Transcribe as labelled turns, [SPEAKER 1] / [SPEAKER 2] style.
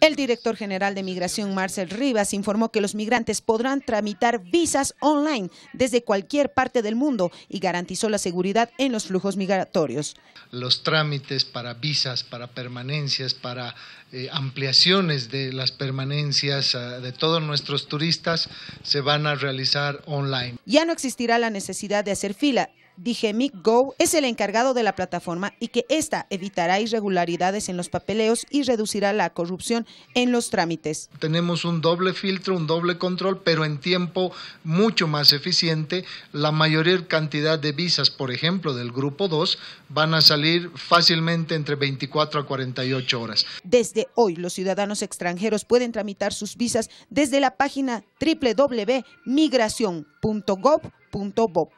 [SPEAKER 1] El director general de Migración, Marcel Rivas, informó que los migrantes podrán tramitar visas online desde cualquier parte del mundo y garantizó la seguridad en los flujos migratorios.
[SPEAKER 2] Los trámites para visas, para permanencias, para eh, ampliaciones de las permanencias uh, de todos nuestros turistas se van a realizar online.
[SPEAKER 1] Ya no existirá la necesidad de hacer fila. Digemic Go es el encargado de la plataforma y que ésta evitará irregularidades en los papeleos y reducirá la corrupción en los trámites.
[SPEAKER 2] Tenemos un doble filtro, un doble control, pero en tiempo mucho más eficiente. La mayor cantidad de visas, por ejemplo, del grupo 2, van a salir fácilmente entre 24 a 48 horas.
[SPEAKER 1] Desde hoy, los ciudadanos extranjeros pueden tramitar sus visas desde la página www.migracion.gov.bo.